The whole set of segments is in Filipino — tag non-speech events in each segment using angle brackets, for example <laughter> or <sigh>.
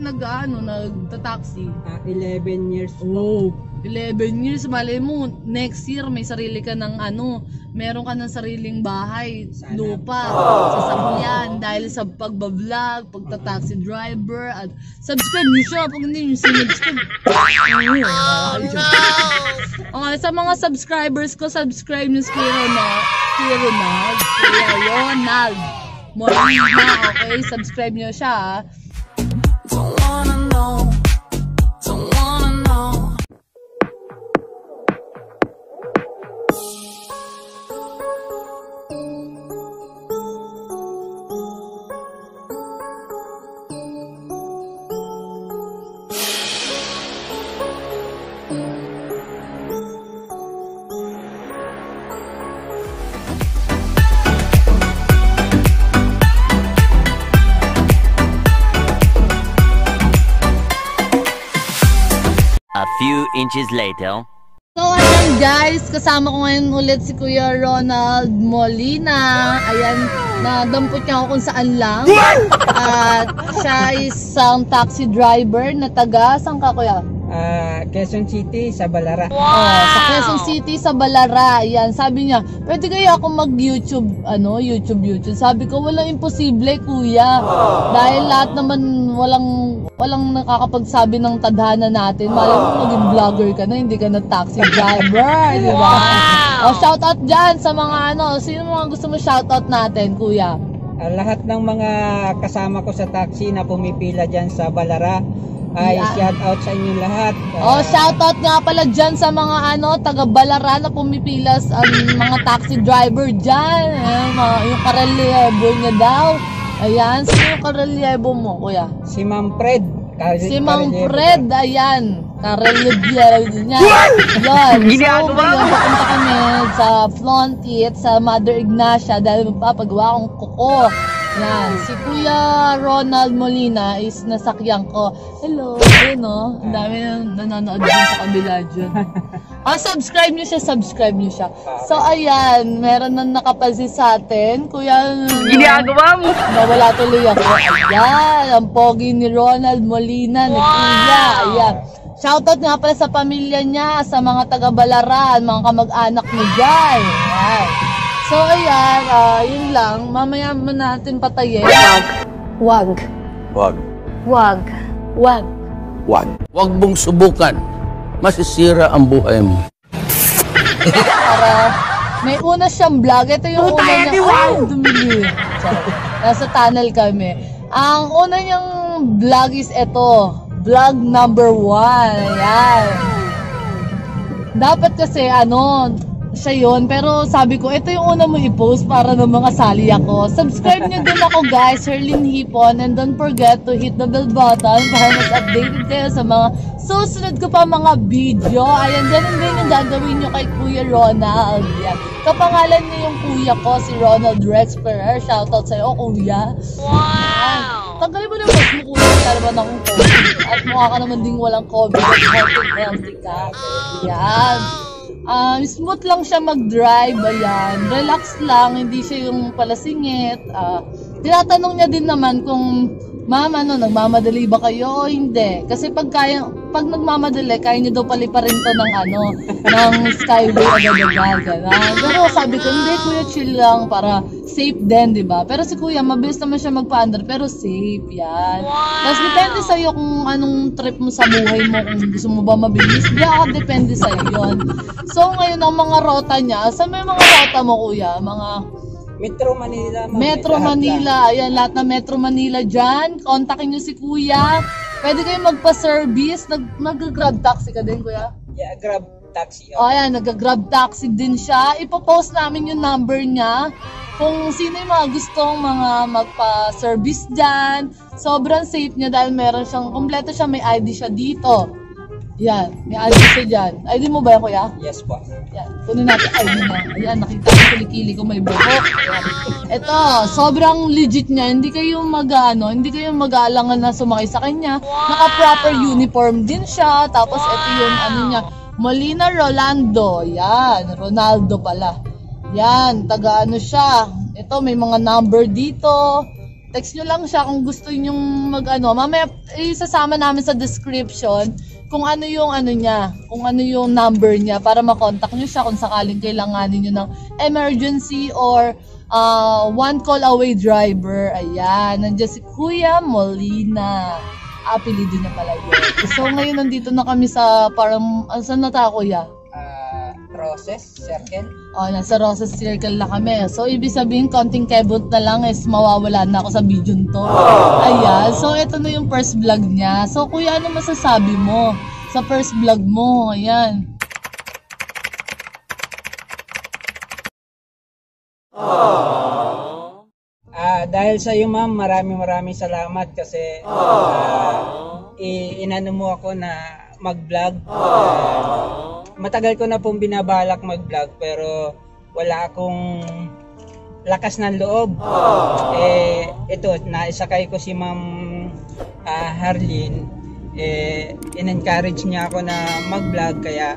Nag-ano, nagta-taxi. Ah, 11 years. Oh, 11 years, malay mo, next year may sarili ka ng ano, meron ka ng sariling bahay, Sana. lupa, sasabihan dahil sa pagbablog, pagta-taxi driver, at subscribe niyo siya pag hindi niyo sinubscribe. Oh, no! Okay, sa mga subscribers ko, subscribe niyo si Kuya Ronald. Kuya Ronald. Kuya Ronald. Molina, okay? Subscribe niyo siya, ah. Inches later. So ayan guys, kasama ko ngayon ulit si Kuya Ronald Molina. Ayan, nadampot niya ako kung saan lang. At siya is isang taxi driver na taga, saan ka kuya? Ah, Quezon City sa Balara. Oh, sa Quezon City sa Balara. Ayan, sabi niya, pwede kaya ako mag-YouTube, ano, YouTube, YouTube. Sabi ko, walang imposible, kuya. Dahil lahat naman walang walang nakakapagsabi ng tadhana natin. Malay mo maging vlogger ka na, hindi ka na taxi driver, <laughs> di ba? Oh, shout out dyan sa mga ano, sino mga gusto mo shout out natin, kuya? Ah, lahat ng mga kasama ko sa taxi na pumipila dyan sa Balara ay Yeah. shout out sa inyong lahat. Ah, Oh, shoutout nga pala dyan sa mga ano, taga Balara na pumipilas ang mga taxi driver dyan. Eh, mga, yung karelyebo niya daw. Ayan, sino yung karelyebo mo, kuya? si Ma'am Fred. Kar- Si Mang Karelyebo. Fred, ayan. Karelyebo niya. Yan. <laughs> So, ngayon, papunta kami sa Flontit, sa Mother Ignacia dahil magpapagawa akong kuko. Yan. Si Kuya Ronald Molina is nasakyan ko. Hello. Ayun o. Ang dami na nanonood din sa kabila dyan. <laughs> Ah, subscribe niyo siya, subscribe niyo siya. So, ayan, meron na nakapansin sa atin. Kuya, ginagawa mo? Nawala tuloy ako. Ayan, ang pogi ni Ronald Molina, ni Kuya. Ayan. Shoutout nga pala sa pamilya niya, sa mga taga-Balaran, mga kamag-anak mo dyan. Ayan. So, ayan, ah, yun lang. Mamaya mo natin patayin. Wag. Wag. Wag. Wag. Wag. Huwag mong subukan. Masisira ang buhay mo. para may una siyang vlog. Ito yung una niya. Ay, dumili. Nasa tunnel kami. Ang una niyang vlog is ito. Vlog number one. Ayan. Dapat kasi ano, siya yun. Pero sabi ko, ito yung una mo i-post para ng mga sali ako. Subscribe niyo din ako guys, Herlin Hipon. And don't forget to hit the bell button para mas updated kayo sa mga susunod ko pa mga video. Ayan, ganun din yung gagawin nyo kay Kuya Ronald. Yan. Kapangalan niya yung kuya ko, si Ronald Rex Ferrer. Shoutout sa'yo, kuya. Wow! Tanggalin mo na mas kuya, wala naman akong COVID. At mukha ka naman ding walang COVID at healthy, healthy ka. Yan. Um, smooth lang siya mag-drive, ayan. Relax lang, hindi siya yung palasingit. Ah, tinatanong niya din naman kung, Ma'am, ano, nagmamadali ba kayo o hindi? Kasi pag kaya, pag nagmamadali, kaya niyo daw paliparin to ng ano, ng skyway agad-agad. Pero sabi ko, hindi, kuya, chill lang para safe din, di ba? Pero si kuya, mabilis naman siya magpa-under, pero safe, yan. Tapos depende sa'yo kung anong trip mo sa buhay mo, kung gusto mo ba mabilis, ako, depende sa'yo yun. So, ngayon, ang mga rota niya, sa may mga rota mo, kuya? Mga Metro Manila. ma'am. Metro Lahat Manila. Ayan, lahat ng Metro Manila dyan. Kontakin nyo si Kuya. Pwede kayo magpa-service. Nag Nag-grab taxi ka din, Kuya? Yeah, grab taxi. O, ayan, nag-grab taxi din siya. Ipopost namin yung number niya. Kung sino yung mga gustong mga magpa-service dyan. Sobrang safe niya dahil meron siyang, kompleto siya, may ID siya dito. Yan, may ID siya dyan. ID mo ba yan, Kuya? Yes po. Yan, kunin natin ID mo. Ayan, nakita ko kilikili ko may buhok. Ito, sobrang legit niya. Hindi kayo mag, ano, hindi kayo mag-aalangan na sumakay sa kanya. Naka-proper uniform din siya. Tapos ito yung ano niya, Molina Rolando. Yan, Ronaldo pala. Yan, taga ano siya. Ito, may mga number dito. text nyo lang siya kung gusto nyong mag ano. Mamaya, isasama namin sa description kung ano yung ano niya, kung ano yung number niya para makontak nyo siya kung sakaling kailanganin nyo ng emergency or uh, one call away driver. Ayan, nandiyan si Kuya Molina. Apelido niya pala yun. So ngayon nandito na kami sa parang, uh, saan na tayo kuya? Ah, Roses, Circle. Oh, nasa Roses Circle na kami. So, ibig sabihin, konting kebot na lang is mawawala na ako sa video to. Ayan. So, ito na yung first vlog niya. So, kuya, ano masasabi mo sa first vlog mo? Ayan. Ah, dahil sa iyo ma'am, maraming maraming salamat kasi ah, i- inano mo ako na mag-vlog. Ah, matagal ko na pong binabalak mag-vlog pero wala akong lakas ng loob. Eh ito, naisakay ko si Ma'am ah, Harleen. Eh in-encourage niya ako na mag-vlog kaya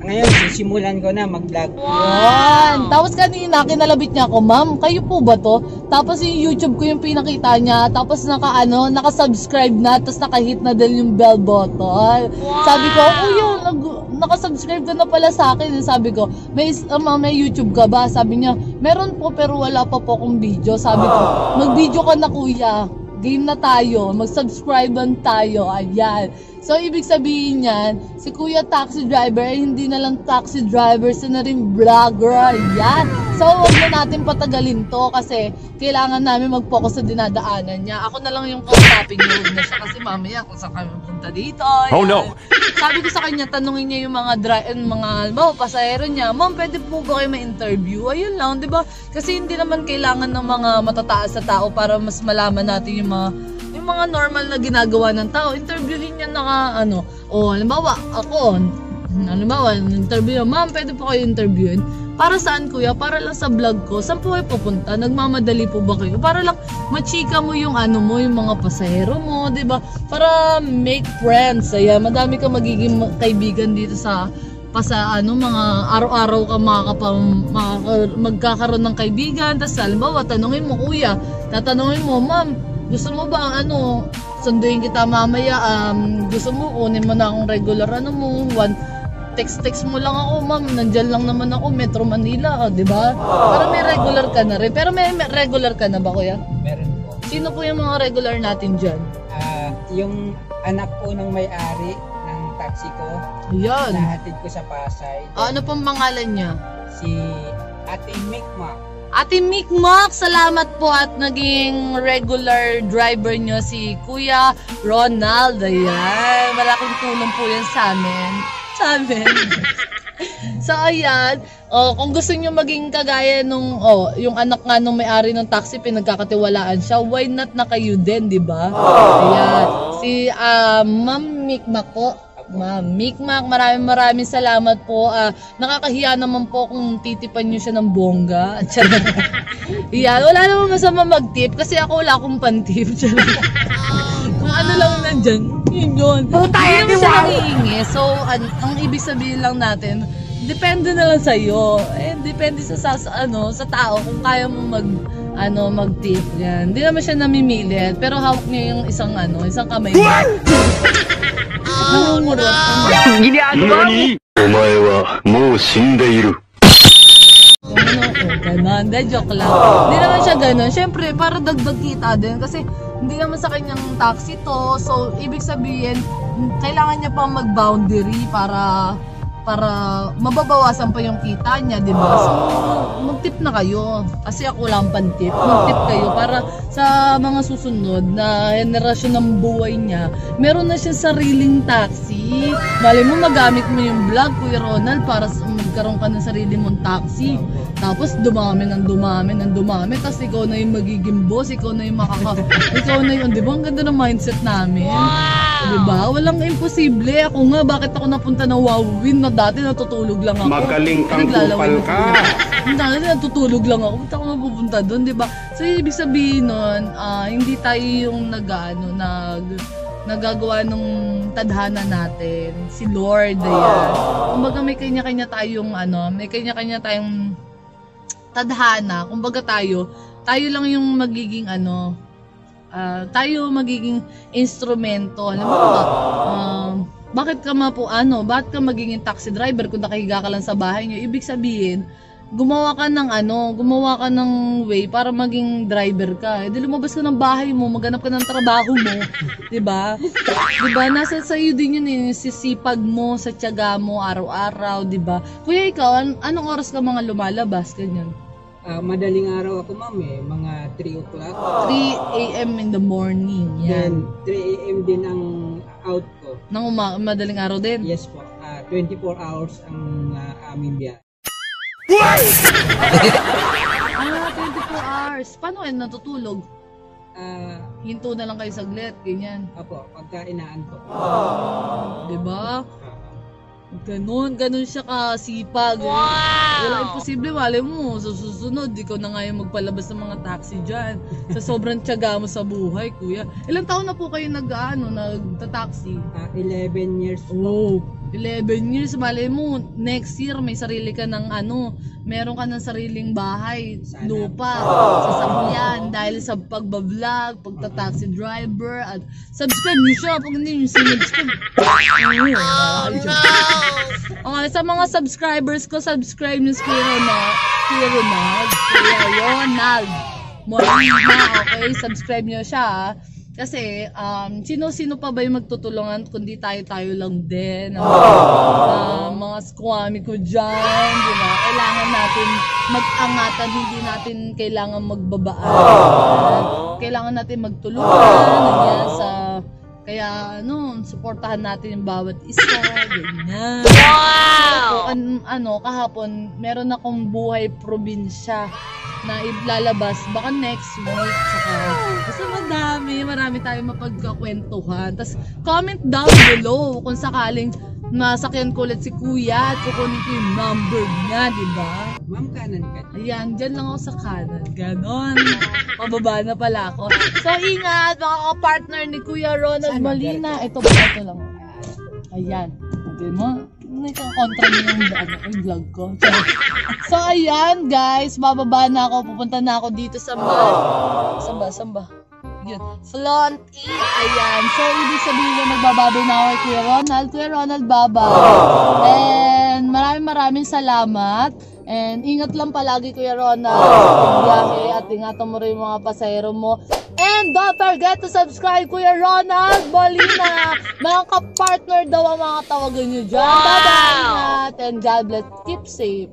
ngayon sisimulan ko na mag-vlog. Yan. Tapos kanina, kinalabit niya ako, ma'am, kayo po ba to? Tapos yung YouTube ko yung pinakita niya, tapos naka ano, naka-subscribe na, tapos naka-hit na din yung bell button. Sabi ko, oh yun, nag, naka-subscribe ka na pala sa akin. Sabi ko, may, ma'am, may YouTube ka ba? Sabi niya, meron po pero wala pa po akong video. Sabi ko, mag-video ka na kuya. Game na tayo, mag-subscribe tayo, ayan. So, ibig sabihin yan, si Kuya Taxi Driver ay hindi na lang taxi driver, siya na rin vlogger, ayan. So, huwag na natin patagalin to kasi kailangan namin mag-focus sa dinadaanan niya. Ako na lang yung kausapin niya, na siya kasi mamaya kung saan kami punta dito. Oh, ayan. no. Sabi ko sa kanya, tanungin niya yung mga dri- eh, mga bawa pasahero niya, "Ma'am, pwede po ba kayo ma-interview?" Ayun lang, 'di ba? Kasi hindi naman kailangan ng mga matataas sa tao para mas malaman natin yung mga yung mga normal na ginagawa ng tao. Interviewin niya na ano, o halimbawa, ako, halimbawa, interview, ma'am, pwede po kayo interviewin. Para saan kuya? Para lang sa vlog ko. Saan po kayo pupunta? Nagmamadali po ba kayo? Para lang machika mo yung ano mo, yung mga pasahero mo, ba? Para make friends. Ayan, madami ka magiging ma- kaibigan dito sa pa sa ano mga araw-araw ka makakapam, makaka- magkakaroon ng kaibigan tapos halimbawa tanungin mo kuya tatanungin mo ma'am gusto mo ba ang ano sunduin kita mamaya um, gusto mo kunin mo na akong regular ano mo one text text mo lang ako ma'am nandyan lang naman ako Metro Manila ah, di ba para may regular ka na rin pero may, may regular ka na ba kuya Meron po. sino po yung mga regular natin dyan Ah, yung anak po ng may-ari ng taxi ko, yan nahatid ko sa Pasay. Ah, ano pong pangalan niya Si Ate Mikma. Ate Mikmak, salamat po at naging regular driver nyo si Kuya Ronald. Ayan, malaking tulong po yan sa amin. Sa amin. <laughs> so, ayan. Oh, kung gusto nyo maging kagaya nung, oh, yung anak nga nung may-ari ng taxi, pinagkakatiwalaan siya, why not na kayo din, di ba? Ayan. Si ah, Ma'am Mikmak po, Ma'am Mikmak, maraming maraming salamat po. Ah, nakakahiya naman po kung titipan niyo siya ng bongga. <laughs> Charot. Yan, wala naman masama mag-tip kasi ako wala akong pan-tip. <laughs> Kung ano lang nandyan, yun yun hihingi. Eh. So, an, ang ibig sabihin lang natin, depende na lang sa iyo. Eh depende sa, sa, ano, sa tao kung kaya mo mag ano, mag-tip yan. Hindi naman siya namimili, pero hawak niya yung isang ano, isang kamay. Niya. <laughs> oh, no! Mo! Omae wa mou shindeiru. Ganon, oh, de joke lang. Hindi naman siya ganon. Siyempre, para dagdag kita din. Kasi, hindi naman sa kanyang taxi to. So, ibig sabihin, kailangan niya pang mag-boundary para para mababawasan pa yung kita niya, di ba? So, mag-tip na kayo. Kasi ako lang pan-tip. Mag-tip kayo para sa mga susunod na henerasyon ng buhay niya, meron na siya sariling taxi. Bali mo, magamit mo yung vlog, Kuya Ronald, para magkaroon ka ng sarili mong taxi. Tapos dumami ng dumami ng dumami. Tapos ikaw na yung magiging boss, ikaw na yung makaka... <laughs> ikaw na yung, di ba? Ang ganda ng mindset namin. Di ba? Walang imposible. Ako nga, bakit ako napunta ng Wowin na dati natutulog lang ako. Magaling kang kupal ka. <laughs> Dati natutulog lang ako. Ba't ako mapupunta doon, di ba? So, ibig sabihin nun, ah, hindi tayo yung nag, ano, nag, nagagawa ng tadhana natin. Si Lord, ayan. Kumbaga may kanya-kanya tayong, ano, may kanya-kanya tayong tadhana. Kumbaga tayo, tayo lang yung magiging, ano, Ah, tayo magiging instrumento. Alam mo ba, um, bakit ka mapo ano, bakit ka magiging taxi driver kung nakahiga ka lang sa bahay nyo? Ibig sabihin, gumawa ka ng ano, gumawa ka ng way para maging driver ka. Eh, di lumabas ka ng bahay mo, maghanap ka ng trabaho mo, 'di ba? 'Di ba? Nasa sa iyo din yun eh, sisipag mo, sa tiyaga mo araw-araw, 'di ba? Kuya ikaw, an- anong oras ka mga lumalabas ganyan? Ah, madaling araw ako ma'am eh, mga 3 o'clock. 3 a.m. in the morning. Then Yan. 3 a.m. din ang out. Nang uma- madaling araw din. Yes po. Ah, 24 hours ang ah, aming biyahe. Ah, 24 hours. Paano kayo natutulog? Ah, Hinto na lang kayo saglit, ganyan. apo, pagka inaantok. 'Di ba? Ganon, ganon siya kasipag. Wow! Wala imposible, wala mo. Sa susunod, di ko na nga yung magpalabas ng mga taxi dyan. Sa sobrang tiyaga mo sa buhay, kuya. Ilang taon na po kayo nag, ano, nagta-taxi? ah, 11 years po. Oh, 11 years, malay mo, next year may sarili ka ng ano, meron ka ng sariling bahay, Sana. lupa, sasakyan, dahil sa pagbablog, pagta-taxi driver, at subscribe niyo siya pag hindi niyo sinubscribe. Oh, no! Okay, sa mga subscribers ko, subscribe niyo si Ronald, Kuya Ronald, Kuya Ronald, Molina, okay, subscribe niyo siya, ah. Kasi, um, sino-sino pa ba yung magtutulungan kundi tayo-tayo lang din. Ang ah, mga squammy ko dyan, di ba? Kailangan natin mag-angatan, hindi natin kailangan magbabaan. Kailangan natin magtulungan, ganyan, sa... Kaya, ano, suportahan natin yung bawat isa, ganyan. Wow! an, ano, kahapon, meron akong buhay probinsya na ilalabas baka next week. Saka, basta madami, marami tayong mapagkakwentuhan. Tapos, comment down below kung sakaling masakyan ko ulit si kuya at kukunin ko yung number niya, di ba? Ma'am, kanan ka. Ayan, dyan lang ako sa kanan. Ganon. Pababa na pala ako. So, ingat, mga ka-partner ni Kuya Ronald Sana, Molina. Ito ba? Ito lang. Ayan. Okay mo? May kontra niyo yung ano, yung vlog ko. So, ayan, guys. Bababa na ako. Pupunta na ako dito sa mall. Saan ba? Saan ba? Yun. Flaunt E. Ayan. So, ibig sabihin na magbababoy na ako kay Kuya Ronald. Kuya Ronald, baba. And maraming maraming salamat. And ingat lang palagi Kuya Ronald. Biyahe at ingatan mo rin yung mga pasahero mo. And don't forget to subscribe Kuya Ronald Molina. Mga ka-partner daw ang mga tawagan nyo dyan. Bye-bye. And God bless. Keep safe.